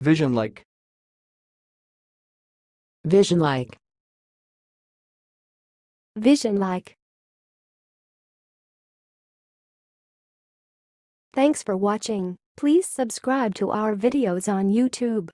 Vision like. Vision like. Vision like. Thanks for watching. Please subscribe to our videos on YouTube.